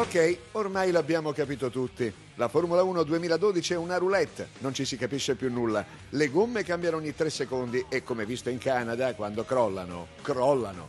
Ok, ormai l'abbiamo capito tutti. La Formula 1 2012 è una roulette, non ci si capisce più nulla. Le gomme cambiano ogni tre secondi e come visto in Canada, quando crollano, crollano.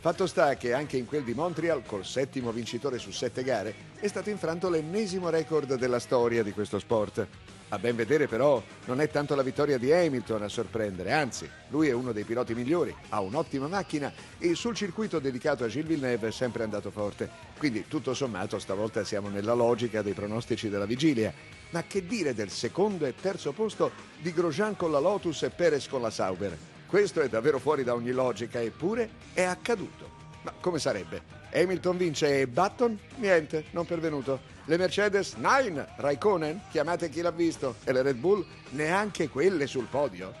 Fatto sta che anche in quel di Montreal, col settimo vincitore su sette gare, è stato infranto l'ennesimo record della storia di questo sport. A ben vedere però non è tanto la vittoria di Hamilton a sorprendere, anzi, lui è uno dei piloti migliori, ha un'ottima macchina e sul circuito dedicato a Gilles Villeneuve è sempre andato forte. Quindi tutto sommato stavolta siamo nella logica dei pronostici della vigilia. Ma che dire del secondo e terzo posto di Grosjean con la Lotus e Perez con la Sauber? Questo è davvero fuori da ogni logica, eppure è accaduto. Ma come sarebbe? Hamilton vince e Button? Niente, non pervenuto. Le Mercedes? Nine! Raikkonen? Chiamate chi l'ha visto. E le Red Bull? Neanche quelle sul podio.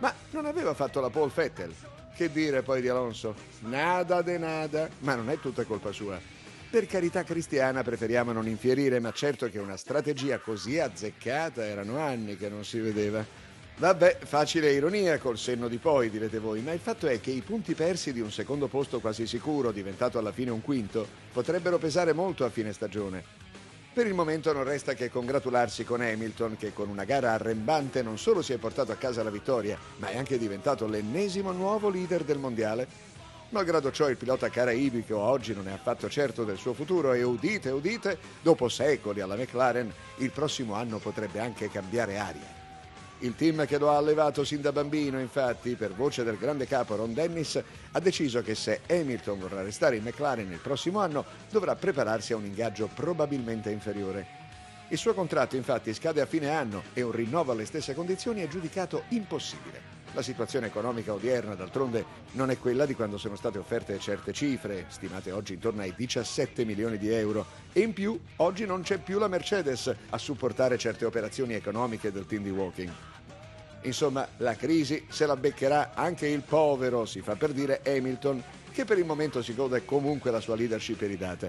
Ma non aveva fatto la Paul Fettel? Che dire poi di Alonso? Nada de nada, ma non è tutta colpa sua. Per carità cristiana preferiamo non infierire, ma certo che una strategia così azzeccata erano anni che non si vedeva. Vabbè, facile ironia col senno di poi, direte voi, ma il fatto è che i punti persi di un secondo posto quasi sicuro, diventato alla fine un quinto, potrebbero pesare molto a fine stagione. Per il momento non resta che congratularsi con Hamilton che con una gara arrembante non solo si è portato a casa la vittoria, ma è anche diventato l'ennesimo nuovo leader del mondiale. Malgrado ciò il pilota caraibico oggi non è affatto certo del suo futuro e udite, udite, dopo secoli alla McLaren, il prossimo anno potrebbe anche cambiare aria. Il team che lo ha allevato sin da bambino, infatti, per voce del grande capo Ron Dennis, ha deciso che se Hamilton vorrà restare in McLaren il prossimo anno, dovrà prepararsi a un ingaggio probabilmente inferiore. Il suo contratto infatti scade a fine anno e un rinnovo alle stesse condizioni è giudicato impossibile. La situazione economica odierna, d'altronde, non è quella di quando sono state offerte certe cifre, stimate oggi intorno ai 17 milioni di euro, e in più oggi non c'è più la Mercedes a supportare certe operazioni economiche del team di Walking. Insomma, la crisi se la beccherà anche il povero, si fa per dire, Hamilton, che per il momento si gode comunque la sua leadership eridata.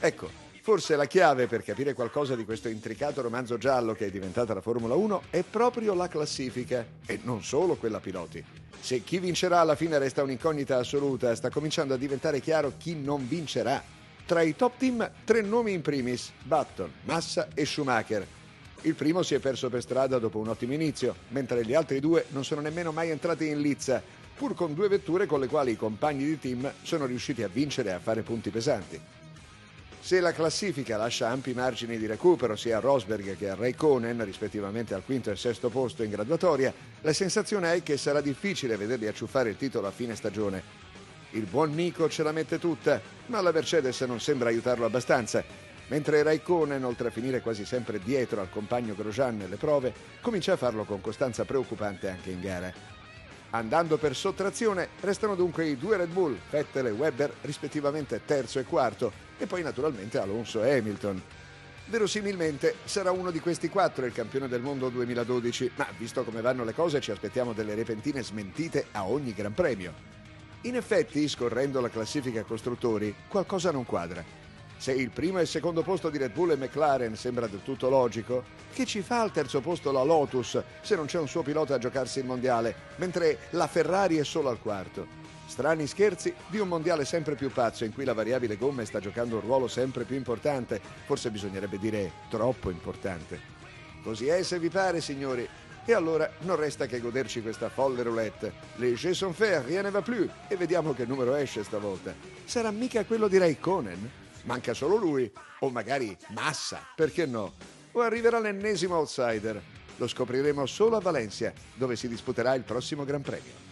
Ecco, forse la chiave per capire qualcosa di questo intricato romanzo giallo che è diventata la Formula 1 è proprio la classifica, e non solo quella piloti. Se chi vincerà alla fine resta un'incognita assoluta, sta cominciando a diventare chiaro chi non vincerà. Tra i top team, tre nomi in primis, Button, Massa e Schumacher il primo si è perso per strada dopo un ottimo inizio, mentre gli altri due non sono nemmeno mai entrati in lizza, pur con due vetture con le quali i compagni di team sono riusciti a vincere e a fare punti pesanti. Se la classifica lascia ampi margini di recupero sia a Rosberg che a Raikkonen, rispettivamente al quinto e sesto posto in graduatoria, la sensazione è che sarà difficile vederli acciuffare il titolo a fine stagione. Il buon Nico ce la mette tutta, ma la Mercedes non sembra aiutarlo abbastanza mentre Raikkonen, oltre a finire quasi sempre dietro al compagno Grosjean nelle prove, comincia a farlo con costanza preoccupante anche in gara. Andando per sottrazione, restano dunque i due Red Bull, Vettel e Webber, rispettivamente terzo e quarto, e poi naturalmente Alonso e Hamilton. Verosimilmente sarà uno di questi quattro il campione del mondo 2012, ma visto come vanno le cose ci aspettiamo delle repentine smentite a ogni Gran Premio. In effetti, scorrendo la classifica costruttori, qualcosa non quadra. Se il primo e il secondo posto di Red Bull e McLaren sembra del tutto logico, che ci fa al terzo posto la Lotus se non c'è un suo pilota a giocarsi il mondiale, mentre la Ferrari è solo al quarto? Strani scherzi di un mondiale sempre più pazzo in cui la variabile gomme sta giocando un ruolo sempre più importante, forse bisognerebbe dire troppo importante. Così è se vi pare, signori. E allora non resta che goderci questa folle roulette. Les jeux sont faits, rien ne va plus. E vediamo che numero esce stavolta. Sarà mica quello di Raikkonen? Manca solo lui, o magari Massa, perché no? O arriverà l'ennesimo outsider. Lo scopriremo solo a Valencia, dove si disputerà il prossimo Gran Premio.